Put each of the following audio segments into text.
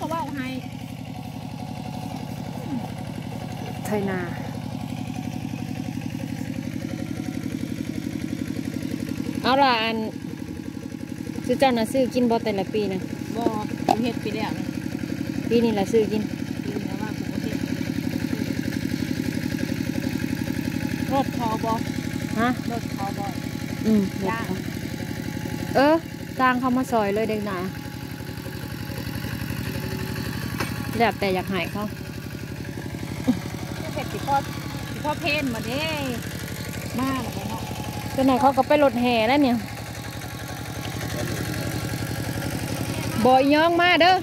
เขาเว่าให้ไทยนาเอาล่ะอันซื้อเจ้าน่ะซื้อกินบ่แต่ละปีนะบ่กูเฮ็ดไปแล้วนะปีนี้ละซื้อกินปีนี้ว่ากูบ่เฮ็ดรถพอบ่ฮะรถพอบ่อืมจ้างเออจ้างเขามาซอยเลยเด็กหนา แบบแต่อยากใหายเขาเฮ็ดสิพอสิพอเพนมาเด้มาแล้วบ่เนาะตัวไหนเขาก็ไปรถแห่แล้วเนี่ยบอยย่องมาเด้อ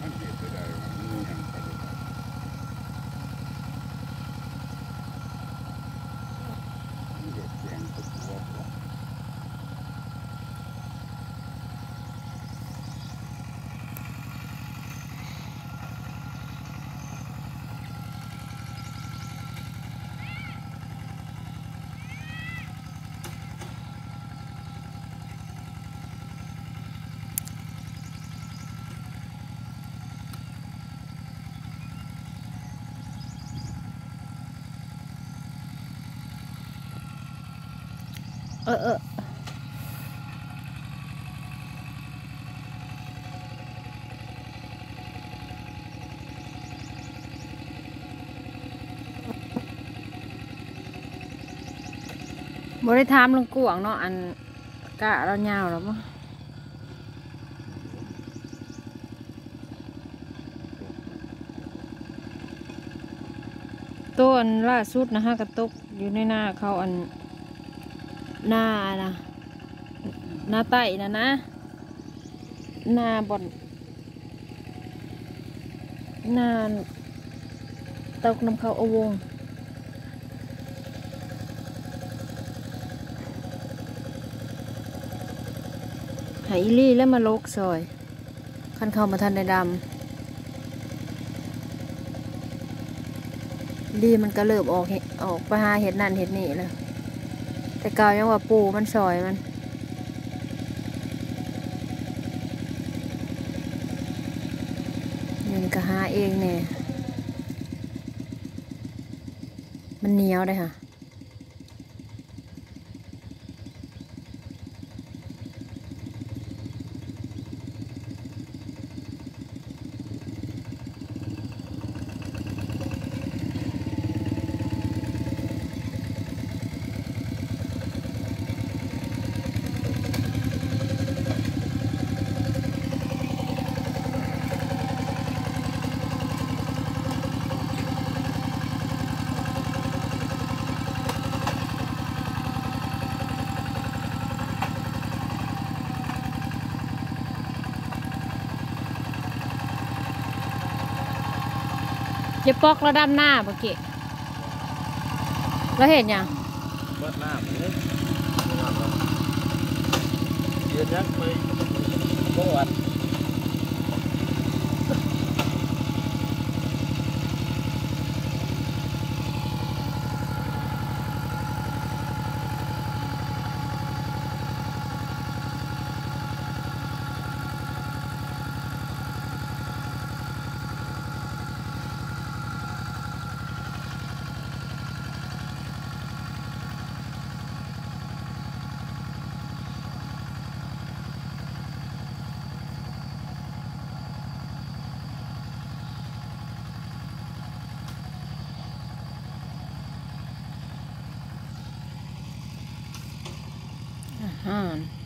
มันเห็นไปได้ว่ามันยังไปได้มันเห็นเสียงตุ๊กตัวบ่ เออเออบ่ได้ถามลุงกวงเนาะอันกะเรายาวแล้วมั้งตัวอันล่าสุดนะฮะกระตุกอยู่ในหน้าเขาอัน หน้านะหน้าไต่นะนะหน้าบนหน้าตกน้ำเขาอวงหายลี่แล้วมาลกซอย คันเข้ามาทันในดำดีมันก็เริ่มออกออกไปหาเห็ดนั่นเห็ดนี่แล้ว แต่กาวยังว่าปูมันซอยมันนี่ก็หาเองเนี่ยมันเหนียวเลยค่ะ เย็บปอกแล้วด้านหน้าเมื่อกี้แล้วเห็นยังเบิดหน้าเห็นยังไปโบอั อาหาร